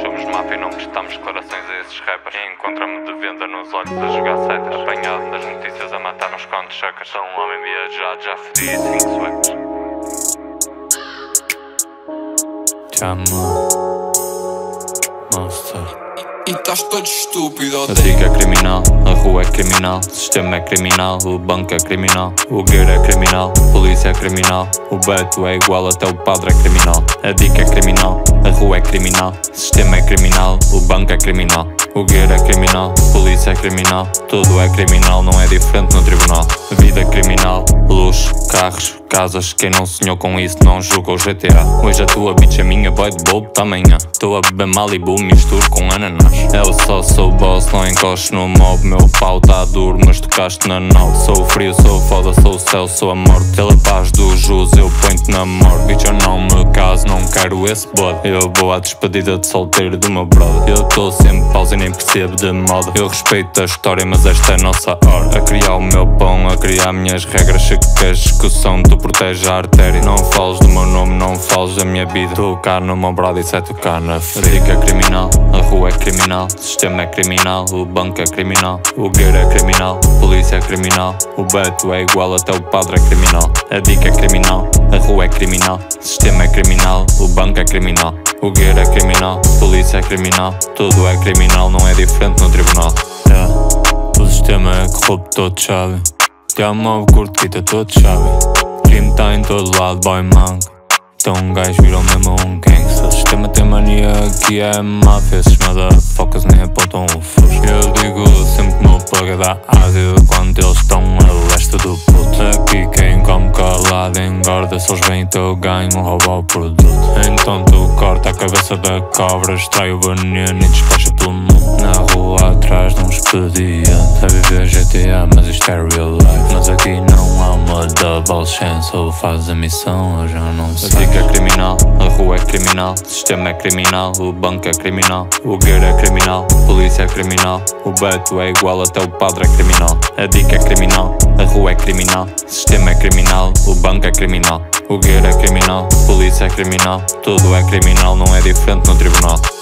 somos máfia e não prestamos declarações a esses rappers. Encontramos de venda nos olhos a jogar setas. Apanhado nas notícias a matar uns contos chacas. Sou um homem viajado, já fedi cinco suecos. Chama Monster E estás todo estúpido, A dica é criminal, a rua é criminal, o sistema é criminal, o banco é criminal, o gueiro é criminal, a polícia é criminal, o beto é igual até o padre é criminal. A dica é criminal, a rua é criminal, o sistema é criminal, o banco é criminal, o gueiro é criminal, a polícia é criminal, tudo é criminal, não é diferente no tribunal. Vida é criminal, carros, casas, quem não sonhou com isso não julga o GTA. Hoje a tua bitch é minha, boy de bobo amanhã. Estou a beber Malibu, misturo com ananás. Eu só sou boss, não encosto no mob. Meu pau tá duro, mas tocaste na nau. Sou frio, sou foda, sou o céu, sou a morte. Pela paz do jus, eu ponho-te na morte. Bitch, eu não me caso, não quero esse bode. Eu vou à despedida de solteiro do meu brother. Eu tô sempre pausa e nem percebo de moda. Eu respeito a história, mas esta é a nossa hora. A criar o meu pão, a criar minhas regras. Se queres discussão, tu protege a artéria. Não fales do meu nome, não fales da minha vida. Tocar no meu brother, isso é tocar na ferida. A é criminal, a rua é criminal, o sistema é criminal, o banco é criminal, o gueiro é criminal, a polícia é criminal, o beto é igual até o padre é criminal. A dica é criminal, a rua é criminal, o sistema criminal, o banco é criminal, o gueiro é criminal, polícia é criminal, tudo é criminal, não é diferente no tribunal. Yeah. O sistema é corrupto, todo chave. Já move curto, quita todo chave. Crime tá em todo lado, boy mango. Então um gajo virou mesmo um gangsta. O sistema tem mania que é máfia. Esses motherfuckers nem apontam o fusco. Eu digo sempre que meu plug é da Ásia. Quando eles estão a leste do puto. Aqui quem come calado engorda. Se eles veem teu ganho, rouba o produto. Então tu corta a cabeça da cobra, extrai o veneno e despacha pelo mundo. Na rua atrás de um expediente. A viver GTA, mas isto é real life. Mas aqui não há uma chance. Ou faz a missão, ou já não sei. A dica é criminal, a rua é criminal, o sistema é criminal, o banco é criminal, o gueiro é criminal, a polícia é criminal, o beto é igual até o padre é criminal. A dica é criminal, a rua é criminal, o sistema é criminal, o banco é criminal, o gueiro é criminal, a polícia é criminal, tudo é criminal, não é diferente no tribunal.